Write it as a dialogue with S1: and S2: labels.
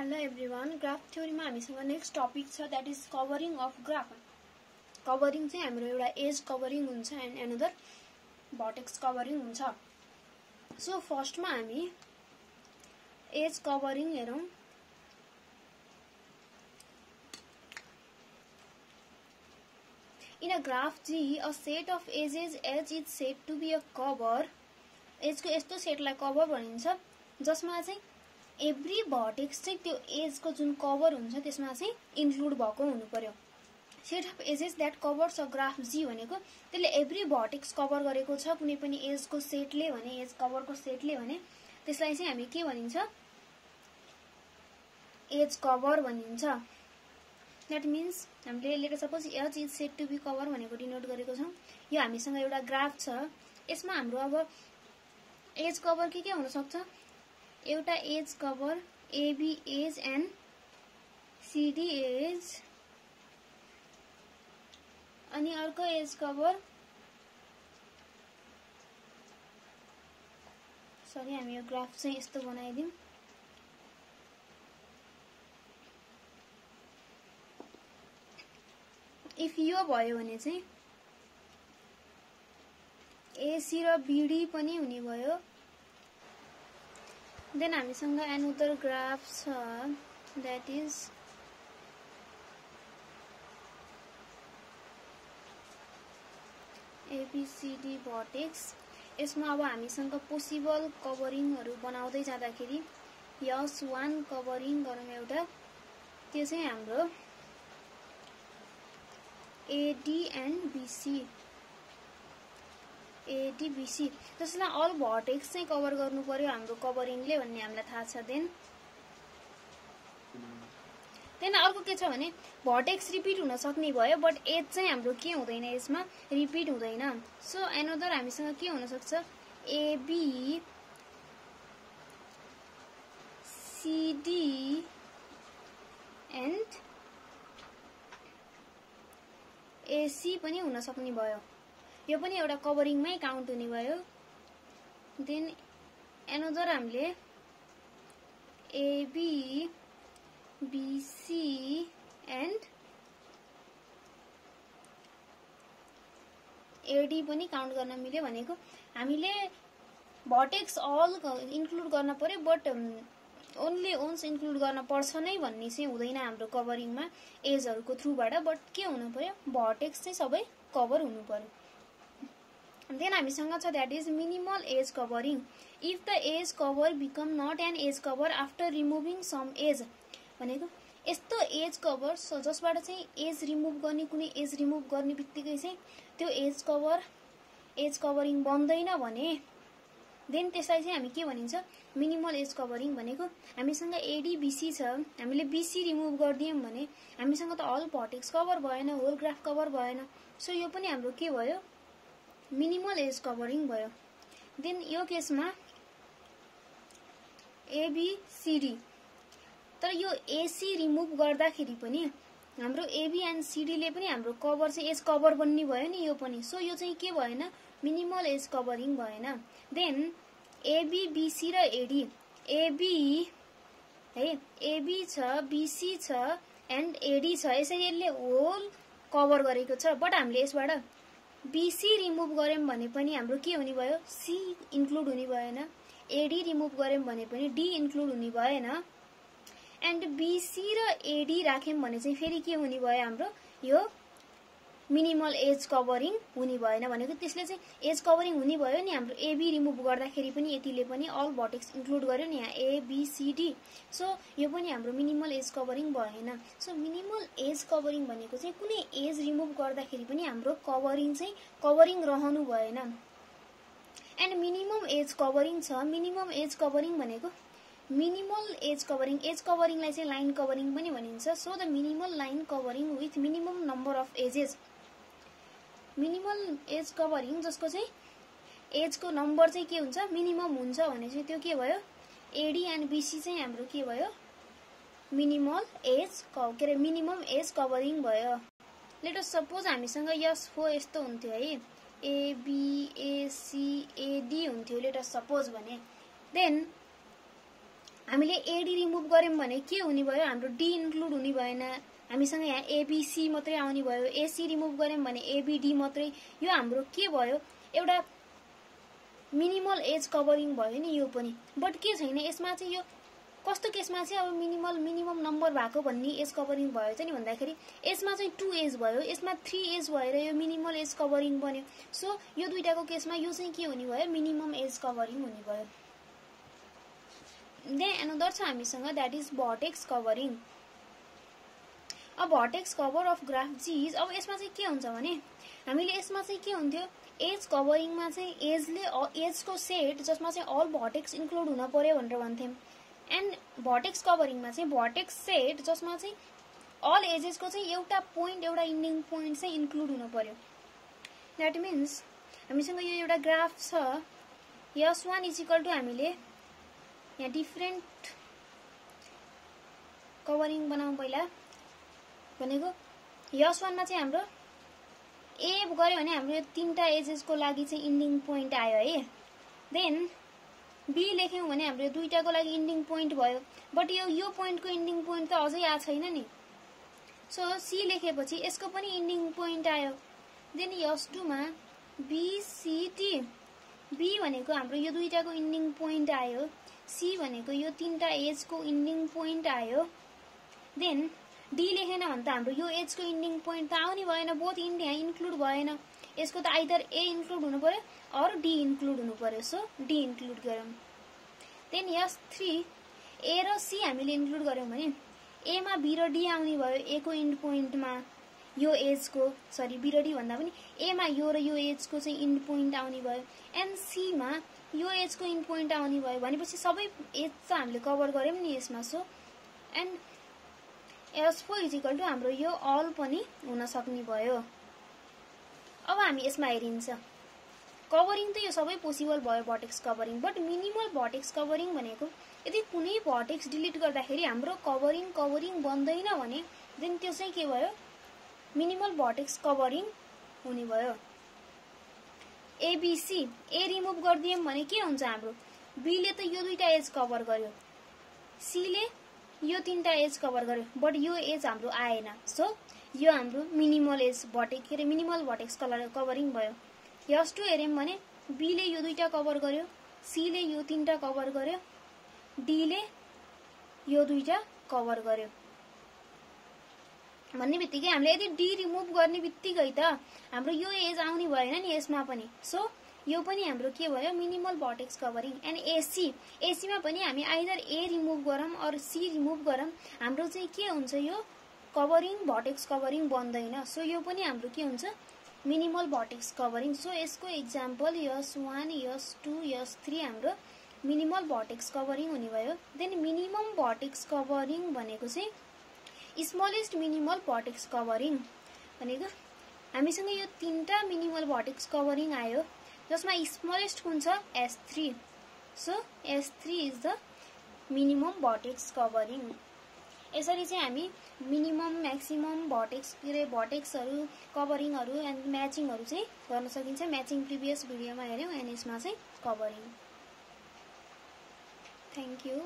S1: Hello everyone graph थ्योरीमा हामीसँग next topic छ that is covering of graph covering चाहिँ हाम्रो एउटा एज कभरिङ हुन्छ एन्ड एनदर भटेक्स कभरिङ हुन्छ. सो फर्स्टमा हामी एज कभरिङ हेरौँ in a graph G a set of edges edge is set to be a cover एजको यस्तो सेटलाई कभर भनिन्छ जसमा चाहिँ एभ्री भर्टेक्स चाहिँ त्यो एजको जुन कभर हुन्छ त्यसमा चाहिँ इन्क्लुड भएको हुनु पर्यो set of edges that covers a graph G भनेको त्यसले एभ्री भर्टेक्स कभर गरेको छ कुनै पनि एजको सेटले भने एज कभरको सेटले भने त्यसलाई चाहिँ हामी के भनिन्छ? एज कभर भनिन्छ। द्याट मिन्स हामीले later suppose edge is set to be cover भनेको डिनोट गरेको छौँ। यो हामीसँग एउटा ग्राफ छ। यसमा हाम्रो अब एज कभर के के हुनसक्छ? एउटा edge cover A B edge and C D edge अनि अर्को एज कभर सरी हामी यो ग्राफ चाहिँ यस्तो बनाइदिउँ। इफ यो भयो भने चाहिँ एसी र बिडी पनि हुने भयो। देन हामीसँग एनदर ग्राफ छ। That is A B C D vertex यसमा अब हामीसँग पोसिबल कभरिङहरू बनाउँदै जाँदाखेरि यस वान कभरिङ गरौँ एउटा। त्यो चाहिँ हाम्रो एडी एन्ड बिसी एडिबिसी जसलाई अल भर्टेक्स चाहिँ कभर गर्नु पर्यो हाम्रो कभरिङले भन्ने हामीलाई थाहा छ देन देन अर्को के छ भने भर्टेक्स रिपिट हुन सक्ने भयो बट एज चाहिँ हाम्रो के हुँदैन यसमा? रिपिट हुँदैन। सो एनदर हामीसँग के हुनसक्छ? एबी सिडी एन्ड एसी पनि हुन सक्ने भयो। यो पनि एउटा कभरिङमै काउन्ट हुने भयो। देन एनदर हामीले A B B C and A D पनि काउन्ट गर्न मिल्यो भनेको। हामीले भटेक्स अल इन्क्लुड गर्न पर्यो बट ओन्ली ओन्स इन्क्लुड गर्न पर्छ नै भन्ने चाहिँ हुँदैन हाम्रो कभरिङमा एजहरूको थ्रुबाट बट के हुनु पर्यो? भटेक्स चाहिँ सबै कभर हुनु पर्यो। देन हामीसँग छ that is minimal edge covering if the edge cover become not an edge cover after removing some edge भनेको यस्तो एज कभर जसबाट चाहिँ एज रिमुभ गर्ने कुनै एज रिमुभ गर्ने बित्तिकै चाहिँ त्यो एज कभर एज कभरिङ बन्दैन भने देन त्यसलाई चाहिँ हामी के भनिन्छ? मिनिमल एज कभरिङ भनेको हामीसँग एडिबिसी छ हामीले बिसी रिमुभ गरिदियौँ भने हामीसँग त हल भटेक्स कभर भएन होल ग्राफ कभर भएन। सो यो पनि हाम्रो के भयो? मिनिमल एज कभरिङ भयो. देन यो केसमा एबिसिडी तर यो एसी रिमुभ गर्दाखेरि पनि हाम्रो एबी एन्ड सिडीले पनि हाम्रो कभर चाहिँ एज कभर बन्ने भयो नि यो पनि. सो यो चाहिँ के भएन? मिनिमल एज कभरिङ भएन. देन एबी बिसी र एडी एबी है? एबी छ बिसी छ एन्ड एडी छ. यसरी यसले होल कभर गरेको छ. बट हामीले यसबाट बिसी रिमुभ गऱ्यौँ भने पनि हाम्रो के हुने भयो? सी इन्क्लुड हुने भएन। एडी रिमुभ गऱ्यौँ भने पनि डी इन्क्लुड हुने भएन। एन्ड बिसी र एडी राख्यौँ भने चाहिँ फेरि के हुने भयो हाम्रो? यो मिनिमल एज कभरिङ हुने भएन भनेको त्यसले चाहिँ एज कभरिङ हुने भयो नि हाम्रो एबी रिमुभ गर्दाखेरि पनि यतिले पनि अल भटेक्स इन्क्लुड गर्यो नि यहाँ एबिसिडी सो यो पनि हाम्रो मिनिमल एज कभरिङ भएन. सो मिनिमल एज कभरिङ भनेको चाहिँ कुनै एज रिमुभ गर्दाखेरि पनि हाम्रो कभरिङ चाहिँ कभरिङ रहनु भएन. एन्ड मिनिमम एज कभरिङ छ। मिनिमम एज कभरिङ भनेको मिनिमल एज कभरिङ एज कभरिङलाई चाहिँ लाइन कभरिङ पनि भनिन्छ। So the minimal line covering with minimum number of edges minimal edge covering जसको चाहिँ एजको नम्बर चाहिँ के हुन्छ? मिनिमम हुन्छ भने चाहिँ त्यो के भयो? एडी एन्ड बिसी चाहिँ हाम्रो के भयो? मिनिमल एज क के अरे मिनिमम एज कभरिङ भयो। लेट सपोज हामीसँग यस फो यस्तो हुन्थ्यो है। A B A C A D हुन्थ्यो लेट सपोज भने। देन हामीले एडी रिमुभ गऱ्यौँ भने के हुने भयो? हाम्रो डी इन्क्लुड हुने भएन। हामीसँग यहाँ एबिसी मात्रै आउने भयो। एसी रिमुभ गऱ्यौँ भने एबिडी मात्रै। यो हाम्रो के भयो? एउटा मिनिमल एज कभरिङ भयो नि यो पनि। बट के छैन यसमा चाहिँ यो कस्तो केसमा चाहिँ अब मिनिमल मिनिमम नम्बर भएको भन्ने एज कभरिङ भयो चाहिँ नि भन्दाखेरि यसमा चाहिँ टु एज भयो। यसमा थ्री एज भएर यो मिनिमल एज कभरिङ बन्यो। सो यो दुइटाको केसमा यो चाहिँ के हुने भयो? मिनिमम एज कभरिङ हुने भयो। देन एनदर छ हामीसँग द्याट इज भटेक्स कभरिङ अब vertex cover of graph G is अब यसमा चाहिँ के हुन्छ भने हामीले यसमा चाहिँ के हुन्थ्यो? एज कभरिङमा चाहिँ एजले एजको सेट जसमा चाहिँ अल भटेक्स इन्क्लुड हुन पर्यो भनेर भन्थ्यौँ। एन्ड भटेक्स कभरिङमा चाहिँ भटेक्स सेट जसमा चाहिँ अल एजेसको चाहिँ एउटा पोइन्ट एउटा इन्डिङ पोइन्ट चाहिँ इन्क्लुड हुनु पर्यो। द्याट मिन्स हामीसँग यो एउटा ग्राफ छ। यस वान इजिकल टु हामीले यहाँ डिफ्रेन्ट कभरिङ बनाउँ पहिला। भनेको। यस वानमा चाहिँ हाम्रो ए गऱ्यो भने हाम्रो यो तिनवटा एजेसको लागि चाहिँ इन्डिङ पोइन्ट आयो है। देन बी लेख्यौँ भने हाम्रो यो दुइटाको लागि इन्डिङ पोइन्ट भयो। बट यो यो पोइन्टको इन्डिङ पोइन्ट त अझै आएको छैन नि। सो सी लेखेपछि यसको पनि इन्डिङ पोइन्ट आयो। देन यस टूमा बिसिटी बी भनेको हाम्रो यो दुइटाको इन्डिङ पोइन्ट आयो। सी भनेको यो तिनवटा एजको इन्डिङ पोइन्ट आयो। देन डी लेखेन भने त हाम्रो यो एजको इन्डिङ पोइन्ट त आउने भएन बोथ इन्डिया इन्क्लुड भएन। यसको त आइदर ए इन्क्लुड हुनु पर्यो अरू डी इन्क्लुड हुनु पर्यो। सो डी इन्क्लुड गरौँ। देन यस थ्री ए र सी हामीले इन्क्लुड गऱ्यौँ भने एमा बी र डी आउने भयो ए को इन्ड पोइन्टमा यो एजको सरी बी र डी भन्दा पनि एमा यो र यो एजको चाहिँ इन्ड पोइन्ट आउने भयो। एन्ड सीमा यो एजको इन्ड पोइन्ट आउने भयो भनेपछि सबै एज चाहिँ हामीले कभर गऱ्यौँ नि यसमा। So and S four is equal to हाम्रो यो अल पनि हुन सक्ने भयो। अब हामी यसमा हेरिन्छ। कभरिङ त यो सबै पोसिबल भयो vertex covering but minimal vertex covering भनेको यदि कुनै भटेक्स डिलिट गर्दाखेरि हाम्रो कभरिङ कभरिङ बन्दैन भने देन त्यो चाहिँ के भयो? मिनिमल भटेक्स कभरिङ हुने भयो। एबिसी ए रिमुभ गरिदियौँ भने के हुन्छ हाम्रो? बीले त यो दुइटा एज कभर गर्यो। सीले यो तिनवटा एज कभर गर्यो बट यो एज हाम्रो आएन। सो यो हाम्रो मिनिमल एज भटेक के अरे मिनिमल भटेक्स कलर कभरिङ भयो। यस टु हेऱ्यौँ भने बीले यो दुइटा कभर गर्यो सीले यो तिनवटा कभर गर्यो डीले यो दुइटा कभर गर्यो। भन्ने बित्तिकै हामीले यदि डी रिमुभ गर्ने बित्तिकै त हाम्रो यो एज आउने भएन नि यसमा पनि। सो यो पनि हाम्रो के भयो? Minimal vertex covering and A C एसीमा पनि हामी आइदर ए रिमुभ गरौँ अरू सी रिमुभ गरौँ। हाम्रो चाहिँ के हुन्छ यो? कभरिङ भटेक्स कभरिङ बन्दैन। सो यो पनि हाम्रो के हुन्छ? मिनिमल भटेक्स कभरिङ सो यसको example S one S two S three हाम्रो मिनिमल भटेक्स कभरिङ हुने भयो। देन मिनिमम भटेक्स कभरिङ भनेको चाहिँ स्मलेस्ट मिनिमल भटेक्स कभरिङ भनेको। हामीसँग यो तिनवटा मिनिमल भटेक्स कभरिङ आयो। जसमा स्मलेस्ट कुन छ S three so S three is the minimum vertex covering यसरी चाहिँ हामी मिनिमम म्याक्सिमम भटेक्स के अरे भटेक्सहरू कभरिङहरू एन्ड म्याचिङहरू चाहिँ गर्न सकिन्छ। म्याचिङ प्रिभियस भिडियोमा हेऱ्यौँ यसमा चाहिँ कभरिङ थ्याङ्क यू